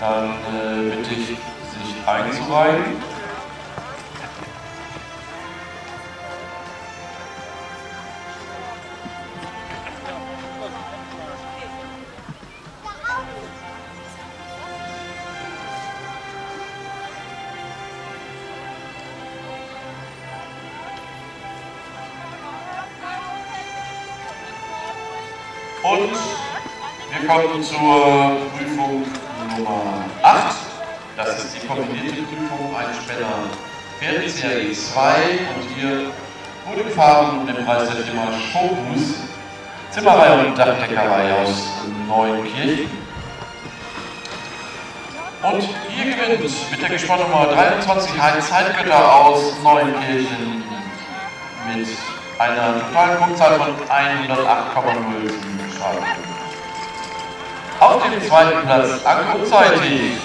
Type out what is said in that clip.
Dann äh, bitte ich, sich einzureihen. Und wir kommen zur Prüfung Nummer 8. Das ist die kombinierte Prüfung Einspänner Pferd Serie 2 und hier wurde gefahren um den Preis der Firma Schobus, Zimmerei und Dachdeckerei aus Neunkirchen. Und hier gewinnt mit der Gespannummer 23 Heinz Heidgötter aus Neunkirchen mit einer totalen Punktzahl von 108,07 Schaden. Auf dem zweiten Platz ankurzzeitig